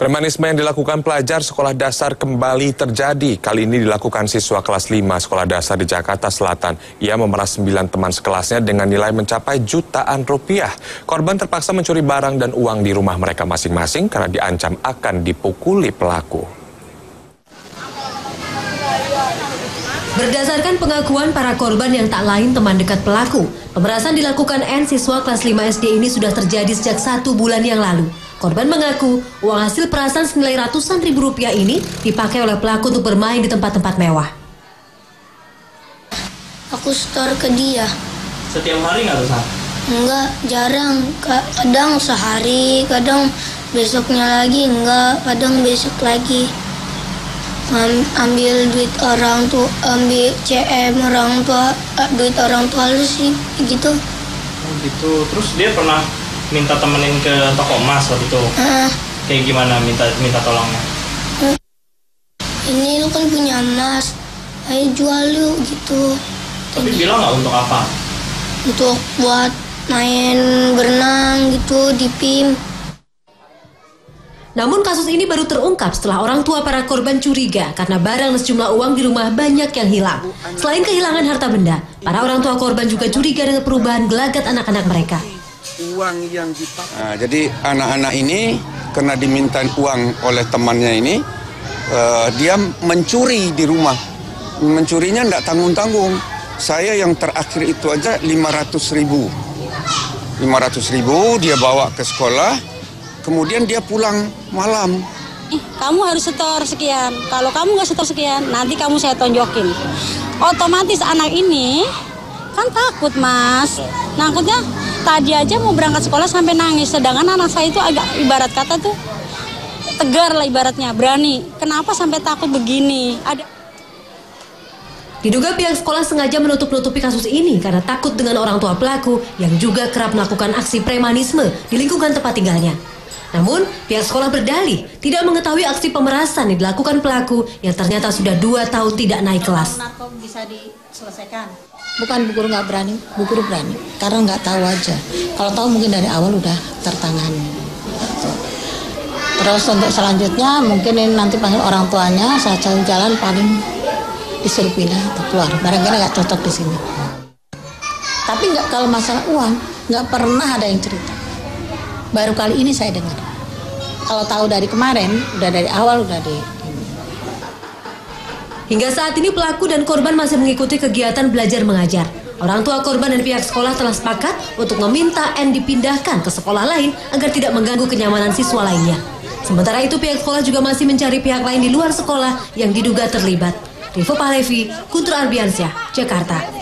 Premanisme yang dilakukan pelajar sekolah dasar kembali terjadi. Kali ini dilakukan siswa kelas 5 sekolah dasar di Jakarta Selatan. Ia memeras 9 teman sekelasnya dengan nilai mencapai jutaan rupiah. Korban terpaksa mencuri barang dan uang di rumah mereka masing-masing karena diancam akan dipukuli pelaku. Berdasarkan pengakuan para korban yang tak lain teman dekat pelaku, pemerasan dilakukan N siswa kelas 5 SD ini sudah terjadi sejak satu bulan yang lalu. Korban mengaku uang hasil perasan senilai ratusan ribu rupiah ini dipakai oleh pelaku untuk bermain di tempat-tempat mewah. Aku store ke dia. Setiap hari nggak tuh, Sah? Enggak, jarang. Kadang sehari, kadang besoknya lagi, enggak, kadang besok lagi. Am- ambil duit orang tua, ambil CM orang tua, eh, duit orang tua lu sih, gitu. Oh gitu. Terus dia pernah minta temenin ke toko emas waktu itu. Ah, Kayak gimana minta minta tolongnya? ini lu kan punya emas, ayo jual lu gitu. Tapi bilang nggak untuk apa? Untuk buat main berenang gitu di PIM. Namun kasus ini baru terungkap setelah orang tua para korban curiga karena barang dan sejumlah uang di rumah banyak yang hilang. Selain kehilangan harta benda, para orang tua korban juga curiga dengan perubahan gelagat anak-anak mereka. Uang yang dipakai. Nah, jadi anak-anak ini karena diminta uang oleh temannya ini, eh, dia mencuri di rumah. Mencurinya tidak tanggung-tanggung. Saya yang terakhir itu aja 500 ribu. 500 ribu dia bawa ke sekolah, kemudian dia pulang malam. Ih, kamu harus setor sekian. Kalau kamu nggak setor sekian, nanti kamu saya tonjokin. Otomatis anak ini kan takut, Mas. Takutnya tadi aja mau berangkat sekolah sampai nangis. Sedangkan anak saya itu agak ibarat kata tuh tegar lah ibaratnya, berani. Kenapa sampai takut begini? Ada Diduga pihak sekolah sengaja menutup-nutupi kasus ini karena takut dengan orang tua pelaku yang juga kerap melakukan aksi premanisme di lingkungan tempat tinggalnya. Namun, pihak sekolah berdalih tidak mengetahui aksi pemerasan yang dilakukan pelaku yang ternyata sudah dua tahun tidak naik kelas. bisa diselesaikan. Bukan bu guru nggak berani, bu guru berani. Karena nggak tahu aja. Kalau tahu mungkin dari awal udah tertangani. Terus untuk selanjutnya mungkin ini nanti panggil orang tuanya, saya cari jalan paling disuruh pindah atau keluar. Barangkali nggak cocok di sini. Tapi nggak kalau masalah uang, nggak pernah ada yang cerita. Baru kali ini saya dengar. Kalau tahu dari kemarin, udah dari awal udah di Hingga saat ini pelaku dan korban masih mengikuti kegiatan belajar mengajar. Orang tua korban dan pihak sekolah telah sepakat untuk meminta N dipindahkan ke sekolah lain agar tidak mengganggu kenyamanan siswa lainnya. Sementara itu pihak sekolah juga masih mencari pihak lain di luar sekolah yang diduga terlibat. Rivo Pahlevi, Kuntur Arbiansyah, Jakarta.